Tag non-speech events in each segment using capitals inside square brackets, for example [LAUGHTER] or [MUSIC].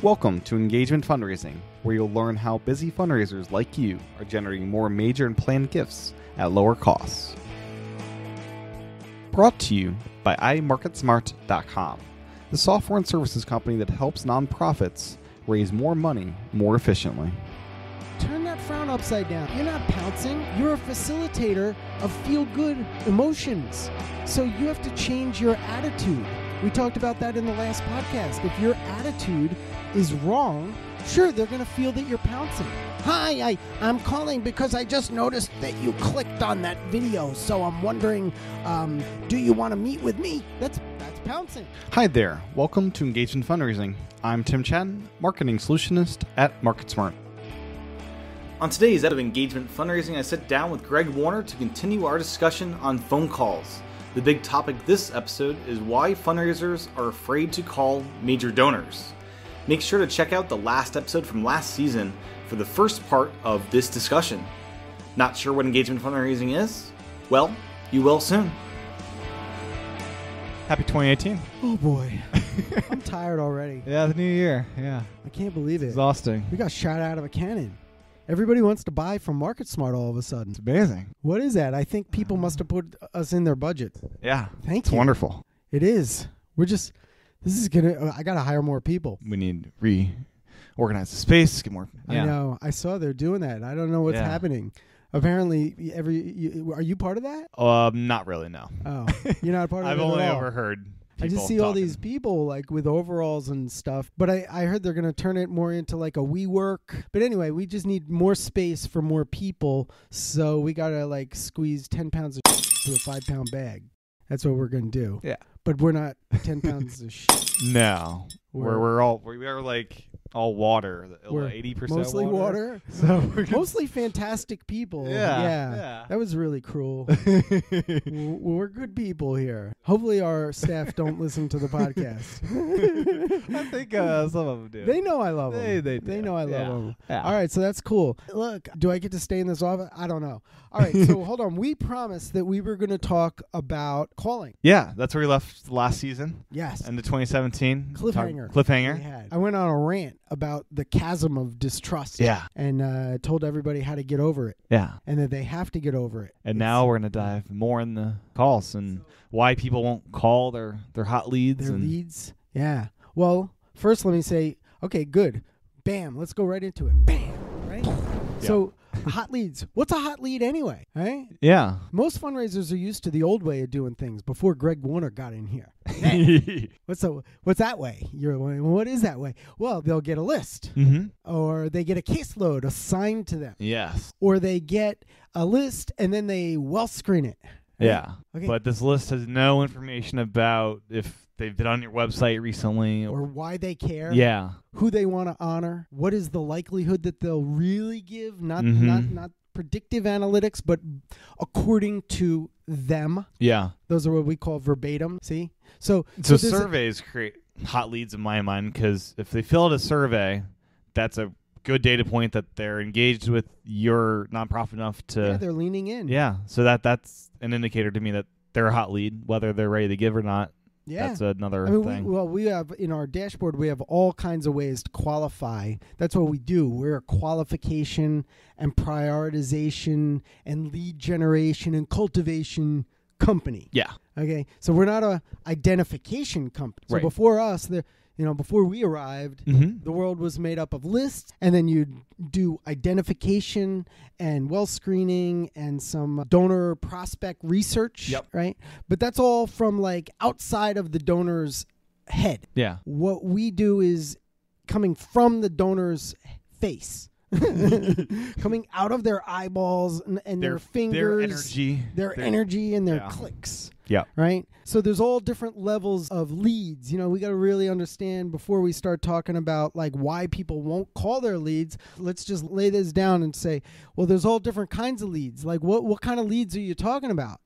Welcome to Engagement Fundraising, where you'll learn how busy fundraisers like you are generating more major and planned gifts at lower costs. Brought to you by iMarketSmart.com, the software and services company that helps nonprofits raise more money more efficiently. Turn that frown upside down. You're not pouncing, you're a facilitator of feel good emotions. So you have to change your attitude. We talked about that in the last podcast. If your attitude is wrong, sure, they're going to feel that you're pouncing. Hi, I, I'm calling because I just noticed that you clicked on that video. So I'm wondering, um, do you want to meet with me? That's that's pouncing. Hi there, welcome to Engagement Fundraising. I'm Tim Chen, Marketing Solutionist at MarketSmart. On today's episode of Engagement Fundraising, I sit down with Greg Warner to continue our discussion on phone calls. The big topic this episode is why fundraisers are afraid to call major donors. Make sure to check out the last episode from last season for the first part of this discussion. Not sure what engagement fundraising is? Well, you will soon. Happy 2018. Oh boy, [LAUGHS] I'm tired already. Yeah, the new year. Yeah. I can't believe it. Exhausting. We got shot out of a cannon. Everybody wants to buy from MarketSmart all of a sudden. It's amazing. What is that? I think people must have put us in their budget. Yeah, Thank it's you. wonderful. It is. We're just. This is gonna. uh, I gotta hire more people. We need reorganize the space, get more. Yeah. I know. I saw they're doing that. I don't know what's Yeah. happening. Apparently, every. You, are you part of that? Um, not really, no. Oh, [LAUGHS] you're not part of I've it only at all. overheard. I just see all talking. these people like with overalls and stuff. But I, I heard they're going to turn it more into like a WeWork. But anyway, we just need more space for more people. So we got to like squeeze 10 pounds of [LAUGHS] to a five pound bag. That's what we're going to do. Yeah. But we're not 10 pounds of [LAUGHS] shit. No, we're We're- we're all we are like all water. We're Eighty percent Mostly water. [LAUGHS] So we're [LAUGHS] Mostly fantastic people. Yeah, Yeah. yeah. That was really cruel. [LAUGHS] We're good people here. Hopefully, our staff don't listen to the podcast. I think uh, some of them do. They know I love They- them. they do. know I love Yeah. them. Yeah. All right, so that's cool. Look, do I get to stay in this office? I don't know. All right, so hold on. We promised that we were going to talk about calling. yeah, that's where we left last season, Yes. end of 2017. Cliffhanger. Talk- cliffhanger. I went on a rant about the chasm of distrust. Yeah. And uh, told everybody how to get over it Yeah. and that they have to get over it. And It's- now we're gonna dive more in the calls and why people won't call their their hot leads their and leads. Yeah. Well, first let me say, okay, good. Bam. Let's go right into it. Bam. Right? So, hot leads. What's a hot lead anyway? Right? yeah. Most fundraisers are used to the old way of doing things before Greg Warner got in here. [LAUGHS] What's the, what's that way? You're what is that way? Well, they'll get a list, mm-hmm. or they get a caseload assigned to them, Yes. or they get a list and then they well screen it. Yeah. Okay. But this list has no information about if they've been on your website recently Or why they care, yeah. who they want to honor, what is the likelihood that they'll really give, not Mhm. not not predictive analytics, but according to them. Yeah. Those are what we call verbatim. See, so So, a- surveys create hot leads in my mind because if they fill out a survey, that's a good data point that they're engaged with your nonprofit enough to yeah, they're leaning in. Yeah, so that that's an indicator to me that they're a hot lead, whether they're ready to give or not. Yeah. That's another I mean, we, well, we have in our dashboard, we have all kinds of ways to qualify. That's what we do. We're a qualification and prioritization and lead generation and cultivation company. yeah, Okay, so we're not a identification company. So Right. before us, the you know before we arrived, mm-hmm. the world was made up of lists, and then you'd do identification and well screening and some donor prospect research. Yep. Right. But that's all from like outside of the donor's head. yeah, What we do is coming from the donor's face, [LAUGHS] coming out of their eyeballs and, and their, their fingers, their energy, their energy, and their yeah. clicks Yeah, right? So there's all different levels of leads. You know, we got to really understand before we start talking about like why people won't call their leads. Let's just lay this down and say, well, there's all different kinds of leads. Like what what kind of leads are you talking about?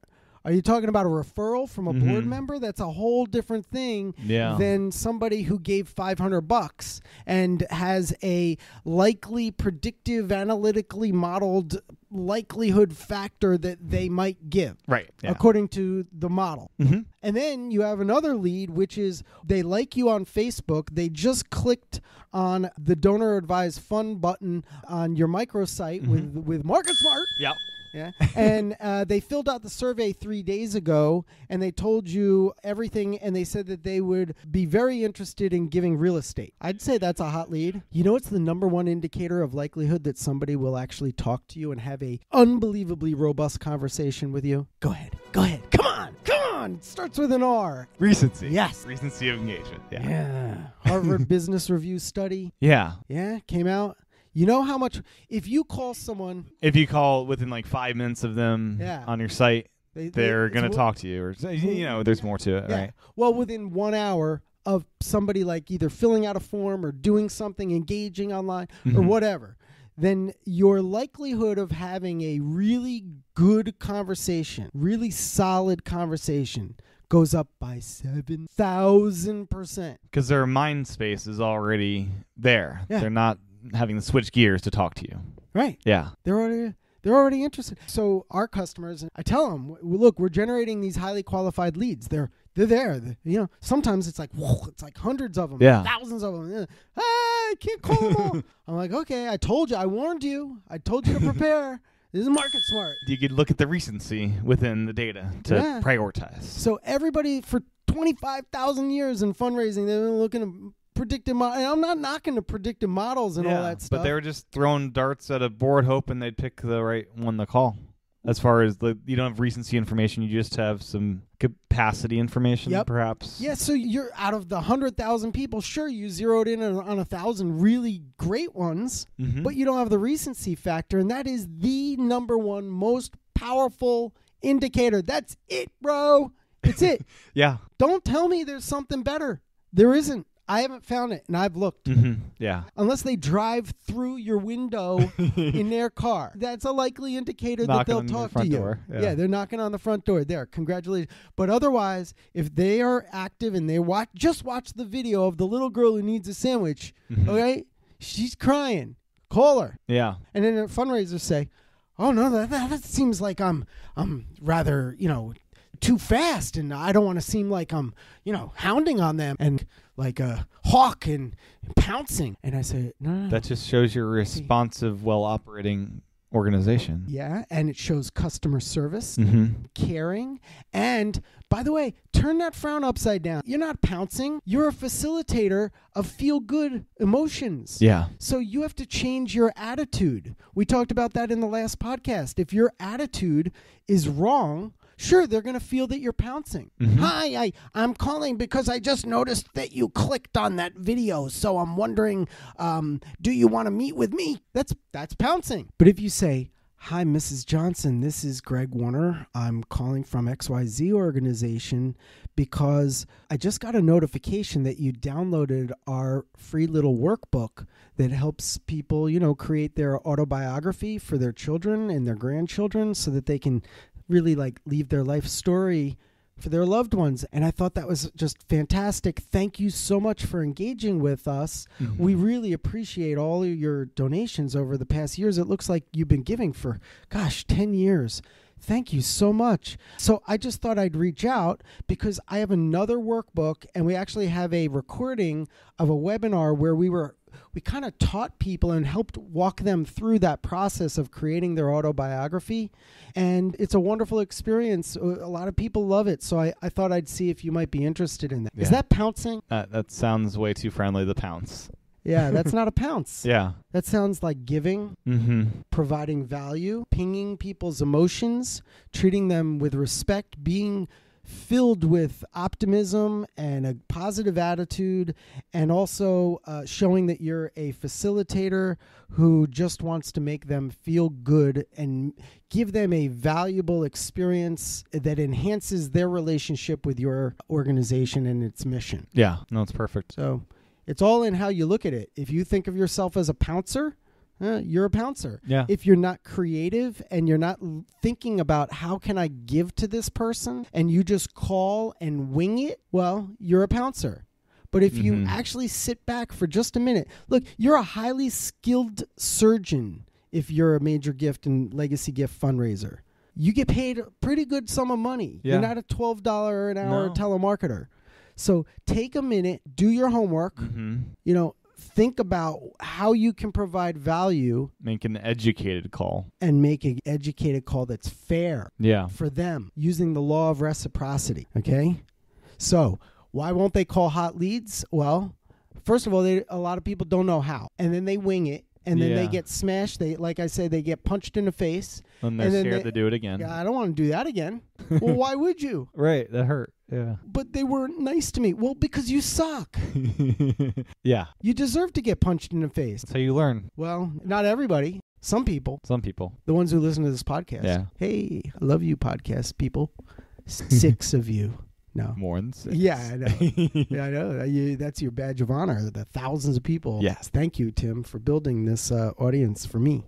Are you talking about a referral from a board Mhm. member? That's a whole different thing Yeah. than somebody who gave 500 bucks and has a likely predictive analytically modeled likelihood factor that they might give Right. Yeah. according to the model. hmm And then you have another lead, which is they like you on Facebook. They just clicked on the donor advised fund button on your microsite with with MarketSmart. Yep. Yeah. [LAUGHS] and uh, they filled out the survey three days ago and they told you everything and they said that they would be very interested in giving real estate. I'd say that's a hot lead. You know, it's the number one indicator of likelihood that somebody will actually talk to you and have a unbelievably robust conversation with you. Go ahead. Go ahead. Come on. Come on. It starts with an R. Recency. Yes. Recency of engagement. Yeah. Yeah. [LAUGHS] Harvard Business Review study. Yeah. Yeah. Came out. You know how much, if you call someone, If you call within like five minutes of them Yeah. on your site, they, they're it's gonna wo- talk to you, or you know, there's more to it, Yeah. right? Well, within one hour of somebody like either filling out a form or doing something, engaging online or Mhm. whatever, then your likelihood of having a really good conversation, really solid conversation, goes up by 7,000%. Because their mind space is already there. Yeah. They're not having to switch gears to talk to you. Right. Yeah. They're already. They're already interested. So our customers, I tell them, look, we're generating these highly qualified leads. They're they're there. They- you know, sometimes it's like whoa, it's like hundreds of them, Yeah. thousands of them. Ah, I can't call them all. [LAUGHS] I'm like, okay, I told you, I warned you, I told you to prepare. this is market smart. You could look at the recency within the data to Yeah. prioritize. So everybody for twenty five thousand years in fundraising, they've been looking at predictive. I'm not knocking the predictive models and all that stuff. But they were just throwing darts at a board, hoping they'd pick the right one to call. As far as the, you don't have recency information, you just have some capacity information, Yep. perhaps. Yeah, so you're out of the hundred thousand people. Sure, you zeroed in on, a thousand really great ones, Mhm. but you don't have the recency factor, and that is the number one most powerful indicator. That's it, bro. It's it. [LAUGHS] yeah. don't tell me there's something better. There isn't. I haven't found it, and I've looked. Mm-hmm. Yeah. Unless they drive through your window [LAUGHS] in their car, that's a likely indicator that they'll talk to you. Yeah. yeah. they're knocking on the front door. There, congratulations. But otherwise, if they are active and they watch, just watch the video of the little girl who needs a sandwich. Mhm. Okay, she's crying. Call her, Yeah. and then the fundraisers say, "Oh no, that, that that seems like I'm I'm rather you know." Too fast, and I don't want to seem like I'm, you know, hounding on them and like a hawk and pouncing. And I said, no, no, no. That just shows your responsive, well operating organization. Yeah, and it shows customer service, Mm-hmm. caring, and by the way, turn that frown upside down. You're not pouncing, you're a facilitator of feel good emotions. Yeah. So you have to change your attitude. We talked about that in the last podcast. If your attitude is wrong, sure they're going to feel that you're pouncing. Mhm. Hi, I I'm calling because I just noticed that you clicked on that video, so I'm wondering um, do you want to meet with me? That's that's pouncing. But if you say Hi, Mrs. Johnson. This is Greg Warner. I'm calling from XYZ organization because I just got a notification that you downloaded our free little workbook that helps people, you know, create their autobiography for their children and their grandchildren so that they can really like leave their life story for their loved ones. And I thought that was just fantastic. Thank you so much for engaging with us. Mm-hmm. We really appreciate all of your donations over the past years. It looks like you've been giving for, gosh, 10 years. Thank you so much. So I just thought I'd reach out because I have another workbook and we actually have a recording of a webinar where we were we kind of taught people and helped walk them through that process of creating their autobiography. And it's a wonderful experience. A lot of people love it. So I, I thought I'd see if you might be interested in that. Is Yeah. that pouncing? Uh, that sounds way too friendly to pounce. Yeah, that's [LAUGHS] not a pounce. Yeah. That sounds like giving, Mm-hmm. providing value, pinging people's emotions, treating them with respect, being filled with optimism and a positive attitude, and also uh, showing that you're a facilitator who just wants to make them feel good and give them a valuable experience that enhances their relationship with your organization and its mission. Yeah. No, it's perfect. So it's all in how you look at it. If you think of yourself as a pouncer, uh, you're a pouncer. Yeah. If you're not creative and you're not l- thinking about how can I give to this person and you just call and wing it, well, you're a pouncer. But if you Mhm. actually sit back for just a minute, look, you're a highly skilled surgeon if you're a major gift and legacy gift fundraiser. You get paid a pretty good sum of money. Yeah. You're not a twelve dollar an hour No. telemarketer. So take a minute, do your homework. Mm-hmm. You know, think about how you can provide value Make an educated call. and make an educated call that's fair Yeah. for them using the law of reciprocity. Okay, so why won't they call hot leads? Well, first of all, they, a lot of people don't know how, and then they wing it, and then they Yeah. get smashed. They, like I say, they get punched in the face. And they're And then scared they- to do it again. Yeah, I don't want to do that again. well, why would you? [LAUGHS] Right. That hurt. Yeah. But they were nice to me. Well, because you suck. [LAUGHS] yeah. You deserve to get punched in the face. That's how you learn. Well, not everybody. Some people, Some people. the ones who listen to this podcast. Yeah. Hey, I love you, podcast people. Six of you. No. More than six. Yeah, I know. [LAUGHS] yeah, I know. You, that's your badge of honor. The thousands of people. Yes. Thank you, Tim, for building this uh, audience for me,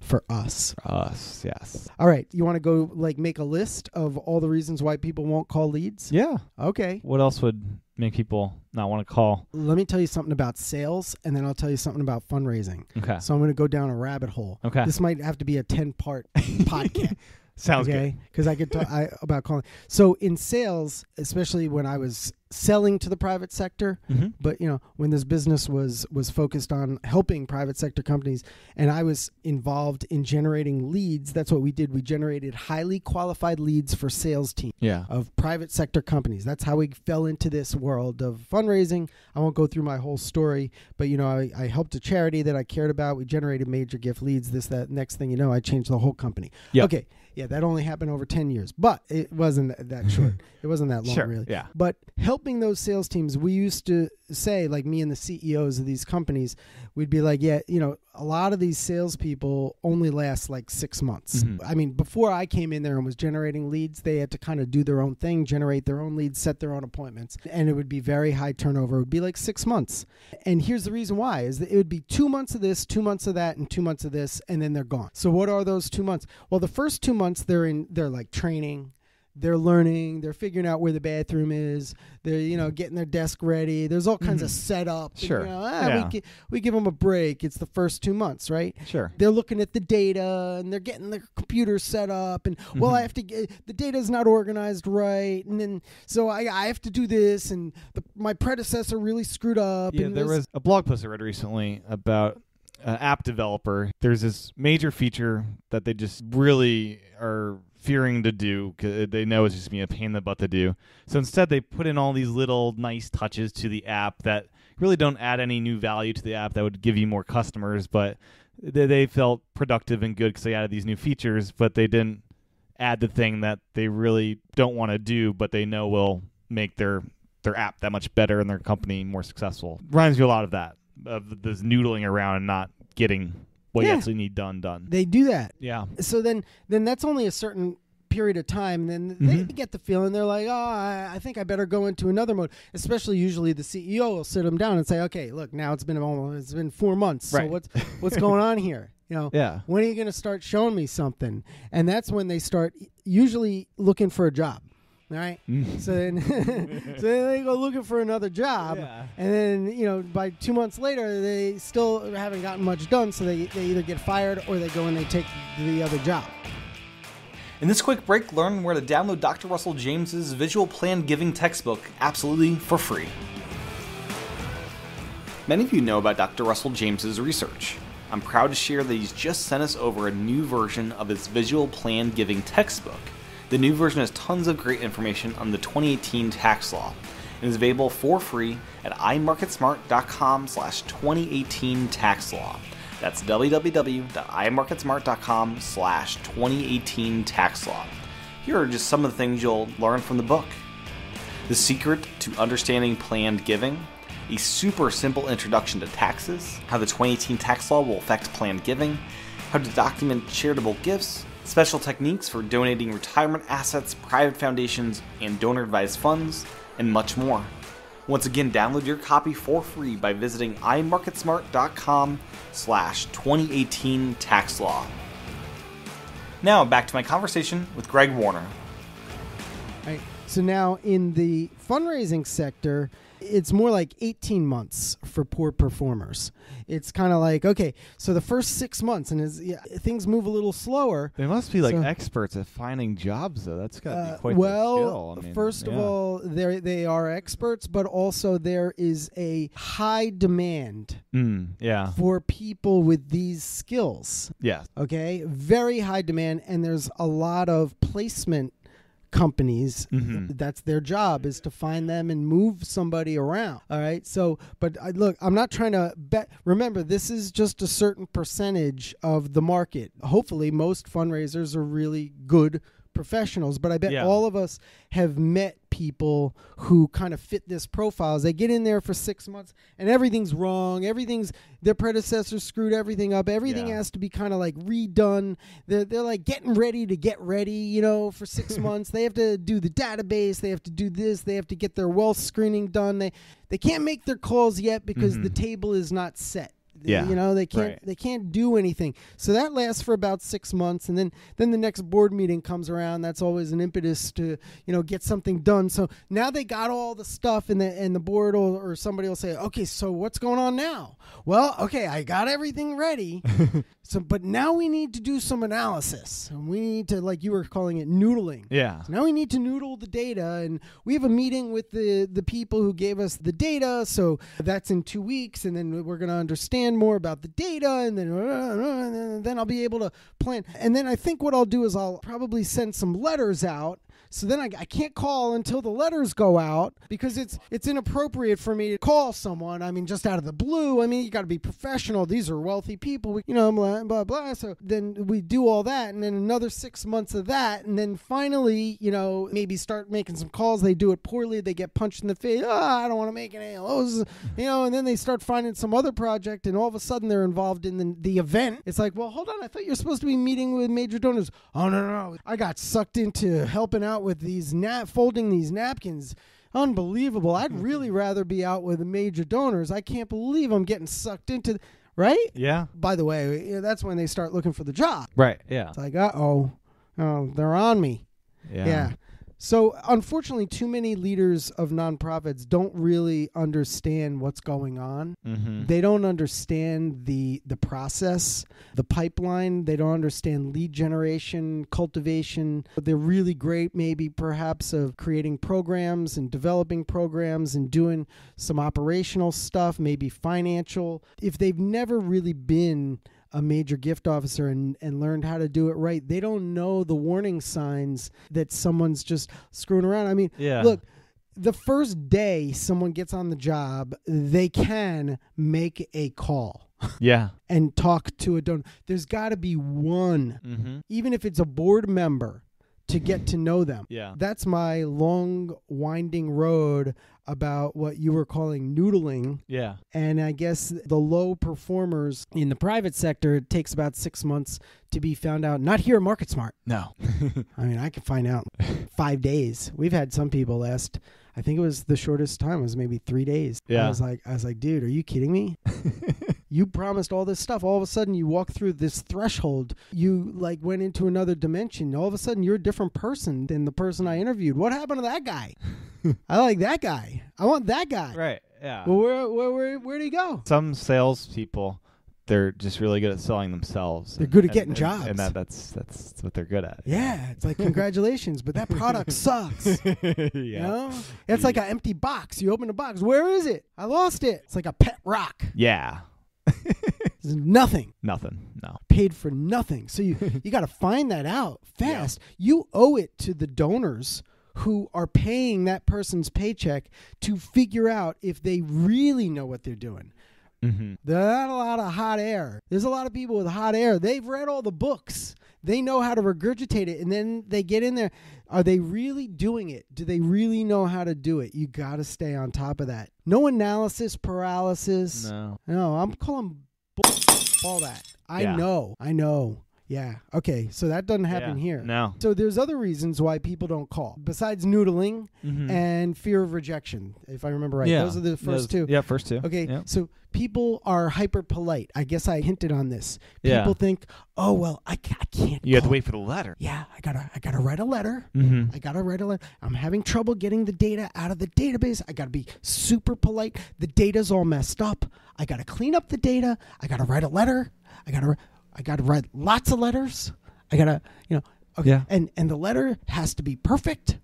for us. Us, yes. All right. You want to go like make a list of all the reasons why people won't call leads? Yeah. Okay. What else would make people not want to call? Let me tell you something about sales, and then I'll tell you something about fundraising. Okay. So I'm going to go down a rabbit hole. Okay. This might have to be a 10 part [LAUGHS] podcast. Sounds okay? Because I could talk I, [LAUGHS] about calling. So in sales, especially when I was selling to the private sector. Mm-hmm. but you know when this business was was focused on helping private sector companies and i was involved in generating leads that's what we did we generated highly qualified leads for sales team Yeah. of private sector companies that's how we fell into this world of fundraising i won't go through my whole story but you know i, I helped a charity that i cared about we generated major gift leads this that next thing you know i changed the whole company Yep. okay yeah that only happened over 10 years but it wasn't that- that short it wasn't that long Sure. really Yeah. but helping those sales teams, we used to say, like me and the CEOs of these companies, we'd be like, yeah, you know, a lot of these salespeople only last like six months. Mhm. I mean, before I came in there and was generating leads, they had to kind of do their own thing, generate their own leads, set their own appointments, and it would be very high turnover. It would be like six months. And here's the reason why: is that it would be two months of this, two months of that, and two months of this, and then they're gone. So what are those two months? Well, the first two months they're in, they're like training they're learning they're figuring out where the bathroom is they're you know getting their desk ready there's all kinds of setup and, Sure. you know, ah, Yeah. we, gi- we give them a break it's the first two months right Sure. they're looking at the data and they're getting their computer set up and well Mm-hmm. i have to get the data's not organized right and then so i, I have to do this and the, my predecessor really screwed up Yeah, and there was a blog post I read recently about an app developer. There's this major feature that they just really are fearing to do because uh, they know it's just being a pain in the butt to do. So instead, they put in all these little nice touches to the app that really don't add any new value to the app that would give you more customers, but they, they felt productive and good because they added these new features, but they didn't add the thing that they really don't want to do, but they know will make their their app that much better and their company more successful. Reminds me a lot of that of this noodling around and not getting what Yeah. you actually need done done. they do that yeah. so then then that's only a certain period of time and then they Mhm. get the feeling they're like oh I, I think i better go into another mode especially usually the ceo will sit them down and say okay look now it's been almost it's been four months so Right. what's what's going on here [LAUGHS] you know Yeah. when are you going to start showing me something and that's when they start usually looking for a job all right Mm. so then [LAUGHS] so then they go looking for another job Yeah. and then you know by two months later they still haven't gotten much done so they, they either get fired or they go and they take the other job In this quick break, learn where to download Dr. Russell James's Visual Planned Giving textbook absolutely for free. Many of you know about Dr. Russell James's research. I'm proud to share that he's just sent us over a new version of his Visual Planned Giving textbook. The new version has tons of great information on the 2018 tax law and is available for free at imarketsmart.com slash 2018 tax law. That's www.imarketsmart.com slash 2018 tax law. Here are just some of the things you'll learn from the book. The secret to understanding planned giving, a super simple introduction to taxes, how the 2018 tax law will affect planned giving, how to document charitable gifts, special techniques for donating retirement assets, private foundations, and donor advised funds, and much more. Once again, download your copy for free by visiting imarketsmart.com slash 2018 tax law. Now back to my conversation with Greg Warner. Right. So now in the fundraising sector, it's more like 18 months for poor performers. It's kind of like, okay, so the first six months, and as yeah, things move a little slower. They must be like So- experts at finding jobs, though. That's got to uh, be quite well, the skill. I mean, first of all, they they are experts, but also there is a high demand Mm, yeah, for people with these skills. yeah, Okay, very high demand, and there's a lot of placement companies Mhm. that's their job is to find them and move somebody around all right so but I, look i'm not trying to bet remember this is just a certain percentage of the market hopefully most fundraisers are really good professionals but i bet Yeah. all of us have met people who kind of fit this profiles they get in there for six months and everything's wrong. Everything's their predecessors screwed everything up. Everything Yeah. has to be kind of like redone. They're, they're like getting ready to get ready you know for six [LAUGHS] months. They have to do the database. They have to do this. They have to get their wealth screening done. They they can't make their calls yet because the Mhm. table is not set Yeah, you know they can't right. they can't do anything. So that lasts for about six months and then then the next board meeting comes around. That's always an impetus to you know get something done. So now they got all the stuff and the and the board will, or somebody will say okay so what's going on now? Well okay i got everything ready. [LAUGHS] So but now we need to do some analysis and we need to like you were calling it noodling. Yeah. so now we need to noodle the data, and we have a meeting with the the people who gave us the data. So that's in two weeks, and then we're going to understand more about the data, and then and then I'll be able to plan. And then I think what I'll do is I'll probably send some letters out. So then I, I can't call until the letters go out because it's it's inappropriate for me to call someone. I mean, just out of the blue. I mean, you got to be professional. These are wealthy people. We, You know, blah blah blah. So then we do all that, and then another six months of that, and then finally, you know, maybe start making some calls. They do it poorly. They get punched in the face. Ah, I don't want to make any ALOs. You know, and then they start finding some other project, and all of a sudden they're involved in the, the event. It's like, well, hold on. I thought you're supposed to be meeting with major donors. Oh no, no, no. I got sucked into helping out with these nap folding these napkins. Unbelievable. I'd really rather be out with major donors. I can't believe I'm getting sucked into right? Yeah. By the way, that's when they start looking for the job. Right. Yeah. It's like, uh oh, oh, they're on me. Yeah. Yeah. So unfortunately, too many leaders of nonprofits don't really understand what's going on. Mm-hmm. They don't understand the the process, the pipeline. They don't understand lead generation, cultivation. They're really great, maybe perhaps, of creating programs and developing programs and doing some operational stuff, maybe financial. If they've never really been a major gift officer and, and learned how to do it right, they don't know the warning signs that someone's just screwing around. I mean, Yeah. look, the first day someone gets on the job, they can make a call Yeah. [LAUGHS] and talk to a donor. There's got to be one, Mm-hmm. even if it's a board member, to get to know them. Yeah. That's my long, winding road about what you were calling noodling. Yeah. And I guess the low performers in the private sector, it takes about six months to be found out. Not here at MarketSmart. No. [LAUGHS] I mean, I can find out [LAUGHS] five days. We've had some people last. I think it was the shortest time was maybe three days. Yeah. I Yeah. was like, I was like, dude, are you kidding me? [LAUGHS] you promised all this stuff. All of a sudden, you walk through this threshold. You like went into another dimension. All of a sudden, you're a different person than the person I interviewed. What happened to that guy? [LAUGHS] I like that guy. I want that guy. right. Yeah. Well, where, where, where, where'd he go? Some salespeople, they're just really good at selling themselves. They're and- good at and- getting and- jobs. and that, that's that's what they're good at. Yeah, it's like congratulations, but that product [LAUGHS] sucks. yeah. You know? It's like an empty box. You open a box. Where is it? I lost it. It's like a pet rock. Yeah. [LAUGHS] Nothing. Nothing. No. Paid for nothing. So you you got to find that out fast. You owe it to the donors who are paying that person's paycheck to figure out if they really know what they're doing. Mm-hmm. There's not a lot of hot air. There's a lot of people with hot air. They've read all the books. They know how to regurgitate it, and then they get in there. Are they really doing it? Do they really know how to do it? You got to stay on top of that. No analysis paralysis. No. No, I'm calling bull- all that. I Yeah. know. I know. Yeah. Okay. So that doesn't happen Yeah. here. No. So there's other reasons why people don't call besides noodling Mhm. and fear of rejection. If I remember right, yeah. those are the first Yeah, two. Yeah, first two. Okay, Yeah. so people are hyper polite. I guess I hinted on this. Yeah. People think, "Oh well, I, ca- I can't." You have to wait for the letter. Yeah, I gotta, I gotta write a letter. Mm-hmm. I gotta write a letter. I'm having trouble getting the data out of the database. I gotta be super polite. The data's all messed up. I gotta clean up the data. I gotta write a letter. I gotta, I gotta write lots of letters. I gotta, you know, okay. Yeah. And and the letter has to be perfect.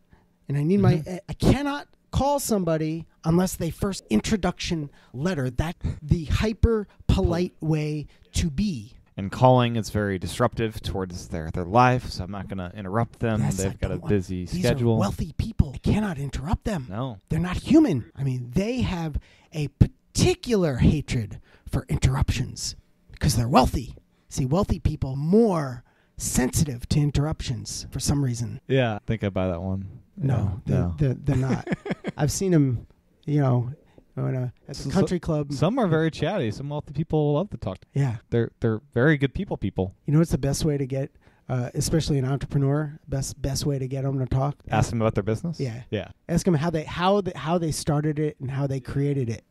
And I need my, Mm-hmm. I cannot call somebody unless they first introduction letter. That the hyper polite way to be. And calling is very disruptive towards their, their life, so I'm not going to interrupt them. Yes, They've got a want- busy These schedule. are wealthy people. I cannot interrupt them. no. They're not human. I mean, they have a particular hatred for interruptions because they're wealthy. See, wealthy people more sensitive to interruptions for some reason. Yeah. I think I buy that one. No, Yeah, they're, no. They're, they're not. [LAUGHS] I've seen them, you know, in a, at the So- country club. Some are very chatty. Some wealthy people love to talk. yeah. They're they're very good people. People You know what's the best way to get, uh, especially an entrepreneur, best best way to get them to talk? ask them about their business. Yeah. Yeah. Ask them how they how they, how they started it and how they created it.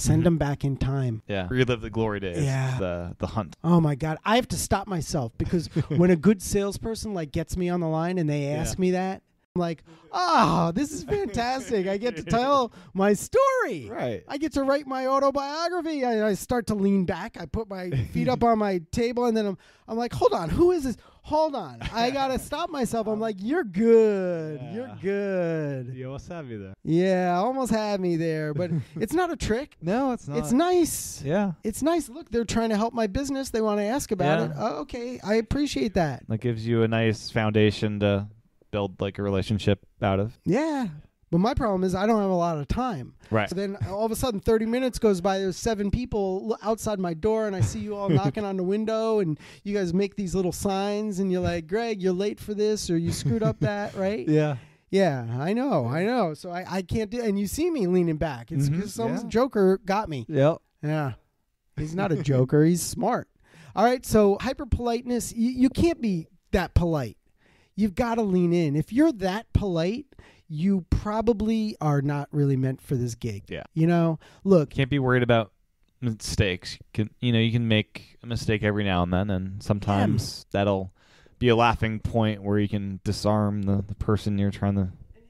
Send Mhm. them back in time. Yeah. Relive the glory days. Yeah. The the hunt. Oh my god, I have to stop myself because [LAUGHS] when a good salesperson like gets me on the line and they ask me that, I'm like, "Oh, this is fantastic. I get to tell my story. Right. I get to write my autobiography." I, I start to lean back. I put my feet up on my table and then I'm I'm like, "Hold on. Who is this? Hold on. I got to [LAUGHS] stop myself." I'm like, "You're good. You're good." You almost have me there. Yeah, almost had me there, but [LAUGHS] it's not a trick. No, it's not. It's nice. Yeah. It's nice. Look, they're trying to help my business. They want to ask about Yeah. it. Oh, okay, I appreciate that. That gives you a nice foundation to build like a relationship out of. Yeah. But my problem is I don't have a lot of time. Right. So then all of a sudden 30 minutes goes by there's seven people outside my door and I see you all [LAUGHS] knocking on the window and you guys make these little signs and you're like, "Greg, you're late for this or you screwed up that," [LAUGHS] right? Yeah. Yeah, I know. I know. So I, I can't do and you see me leaning back. It's Mhm, cuz some yeah. joker got me. Yep. Yeah. He's not a joker. He's smart. All right. So hyper politeness, you, you can't be that polite. You've got to lean in. If you're that polite, you probably are not really meant for this gig. Yeah. You know, look, Can't be worried about mistakes. You can you know you can make a mistake every now and then, and sometimes that'll be a laughing point where you can disarm the, the person you're trying to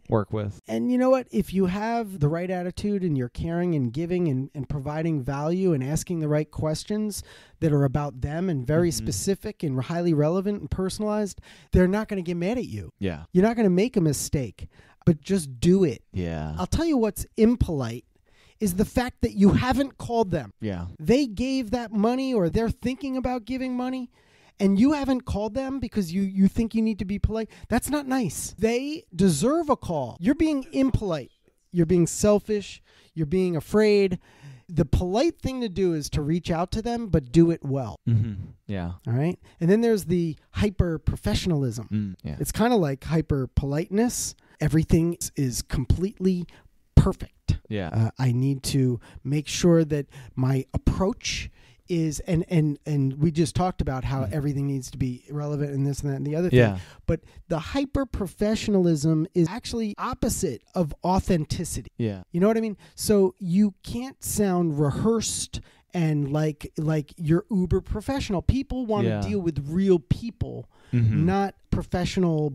work with. and you know what? If you have the right attitude and you're caring and giving and, and providing value and asking the right questions that are about them and very Mhm. specific and highly relevant and personalized, they're not going to get mad at you. Yeah. You're not going to make a mistake, but just do it. Yeah. I'll tell you what's impolite is the fact that you haven't called them. yeah. They gave that money or they're thinking about giving money and you haven't called them because you you think you need to be polite. That's not nice. They deserve a call. You're being impolite. You're being selfish. You're being afraid. The polite thing to do is to reach out to them but do it well. Mm-hmm. Yeah. All right? And then there's the hyper professionalism. Mm, yeah. It's kind of like hyper politeness. Everything is completely perfect. Yeah. Uh, I need to make sure that my approach is and and and we just talked about how everything needs to be relevant and this and that and the other thing. Yeah. But the hyper professionalism is actually opposite of authenticity. yeah. You know what I mean? So you can't sound rehearsed and like like you're uber professional. People want to Yeah. deal with real people, Mhm. not professional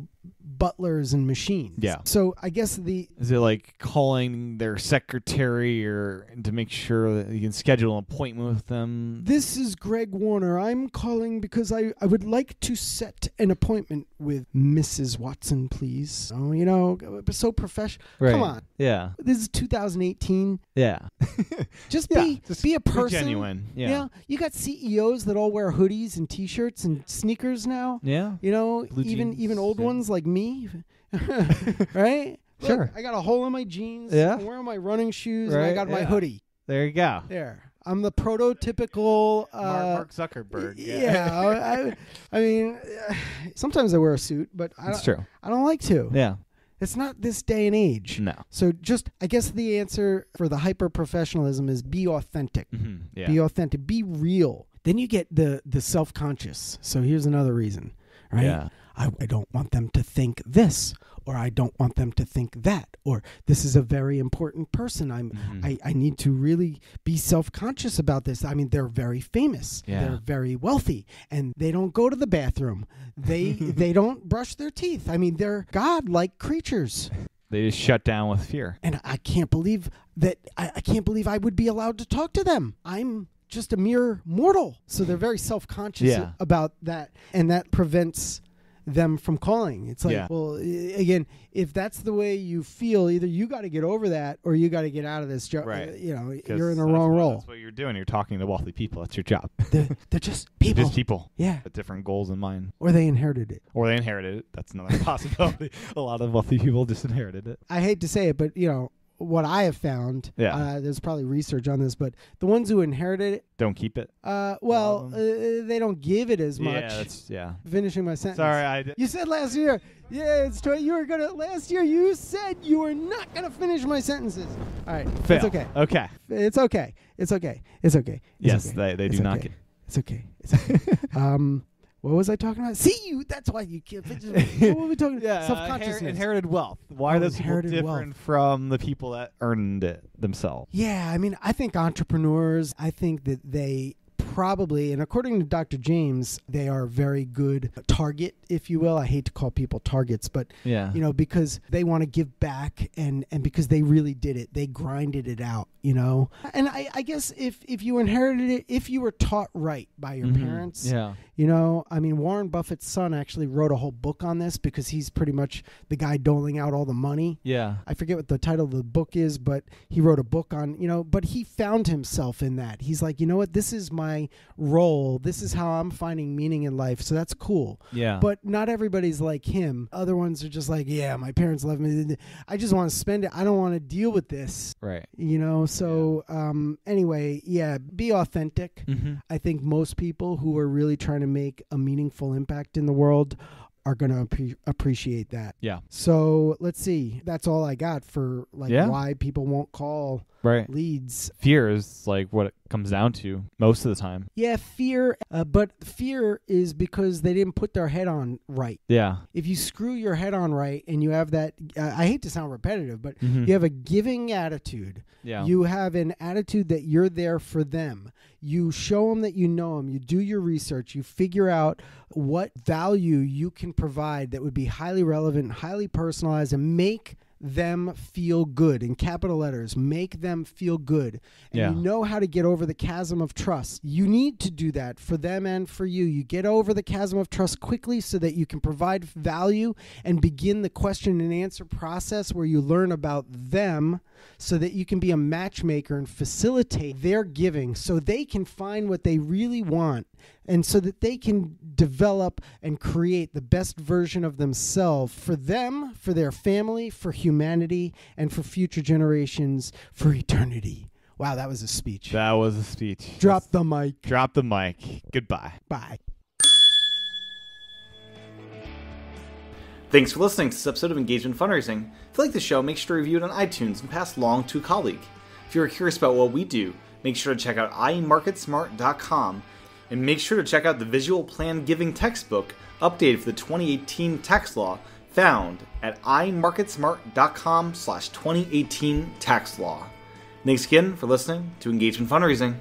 butlers and machines. Yeah. So I guess the Is it like calling their secretary or to make sure that you can schedule an appointment with them? This is Greg Warner. I'm calling because I, I would like to set an appointment with Mrs. Watson, please. Oh, you know, so professional. Right. Come on. Yeah. This is 2018. Yeah. [LAUGHS] Just Yeah, be just be a Be person. genuine. You Yeah. you got CEOs that all wear hoodies and t-shirts and sneakers now. Yeah. You know, Blue even jeans, even old yeah. ones like me, [LAUGHS] [LAUGHS] right? Look, Sure. I got a hole in my jeans. Yeah. I'm wearing my running shoes. and I Right, got my hoodie. There you go. There. I'm the prototypical. Uh, Mark, Mark Zuckerberg. Yeah, I, I mean, [SIGHS] sometimes I wear a suit, but I That's don't, true. I don't like to. Yeah. It's not this day and age. No. So just, I guess the answer for the hyper professionalism is be authentic. Mm-hmm. Yeah. Be authentic. Be real. Then you get the the self conscious. So here's another reason, right? Yeah. I, I don't want them to think this, or I don't want them to think that, or this is a very important person. I'm Mhm. I, I need to really be self conscious about this. I mean, they're very famous. Yeah. They're very wealthy and they don't go to the bathroom. They [LAUGHS] they don't brush their teeth. I mean, they're God like creatures. They just shut down with fear. And I can't believe that I, I can't believe I would be allowed to talk to them. I'm just a mere mortal. So they're very self conscious Yeah. about that. And that prevents them from calling. It's like, Yeah. well, again, if that's the way you feel, either you got to get over that or you got to get out of this job. Right. Uh, you know, you're in the wrong what- role. That's what you're doing. You're talking to wealthy people. That's your job. They're, they're just [LAUGHS] They're people. just people Yeah. with different goals in mind. Or they inherited it. Or they inherited it. That's another [LAUGHS] possibility. A lot of wealthy people just inherited it. I hate to say it, but, you know, what I have found, Yeah. uh, there's probably research on this, but the ones who inherited it, Don't keep it. uh, well, uh, they don't give it as much. Yeah, that's yeah. Finishing my sentence. Sorry, I. You said last year, yeah, it's tw- you were gonna. Last year, you said you were not gonna finish my sentences. All right, Fail. it's okay. Okay. It's okay. It's okay. It's okay. It's Yes, okay. they, they It's do not okay. get. It's okay. It's [LAUGHS] okay. um, what was I talking about? See you. That's why you can't. What were we talking? [LAUGHS] Yeah, self inher- consciousness. inherited wealth. Why Oh, are those people different wealth. from the people that earned it themselves? Yeah, I mean, I think entrepreneurs, I think that they probably, and according to Dr. James, they are a very good target, if you will. I hate to call people targets, but Yeah. you know, because they want to give back and and because they really did it, they grinded it out, you know. And I, I guess if if you inherited it, if you were taught right by your Mhm. parents, Yeah. you know, I mean, Warren Buffett's son actually wrote a whole book on this because he's pretty much the guy doling out all the money. Yeah. I forget what the title of the book is, but he wrote a book on, you know, but he found himself in that. He's like, you know what, this is my role. This is how I'm finding meaning in life. So that's cool. Yeah. But not everybody's like him. Other ones are just like, yeah, my parents love me. I just want to spend it. I don't want to deal with this, right. you know? So, um, anyway, yeah, be authentic. Mm-hmm. I think most people who are really trying to make a meaningful impact in the world are going to appre- appreciate that. Yeah. So let's see. That's all I got for like Yeah. why people won't call Right. leads. Fear is like what it comes down to most of the time. Yeah, fear, uh, but fear is because they didn't put their head on right. Yeah. If you screw your head on right and you have that, uh, I hate to sound repetitive, but Mhm. you have a giving attitude. Yeah. You have an attitude that you're there for them. You show them that you know them. You do your research. You figure out what value you can provide that would be highly relevant, highly personalized, and make them feel good in capital letters make them feel good. And Yeah. you know how to get over the chasm of trust. You need to do that for them and for you. You get over the chasm of trust quickly so that you can provide value and begin the question and answer process where you learn about them so that you can be a matchmaker and facilitate their giving so they can find what they really want and so that they can develop and create the best version of themselves for them, for their family, for humanity, and for future generations, for eternity. Wow, that was a speech. That was a speech. Drop the mic. Drop the mic. Goodbye. Bye. Thanks for listening to this episode of Engagement Fundraising. If you like the show, make sure to review it on iTunes and pass along to a colleague. If you're curious about what we do, make sure to check out imarketsmart.com and make sure to check out the Visual Planned Giving textbook updated for the 2018 tax law found at imarketsmart.com slash 2018 tax law. Thanks again for listening to Engagement Fundraising.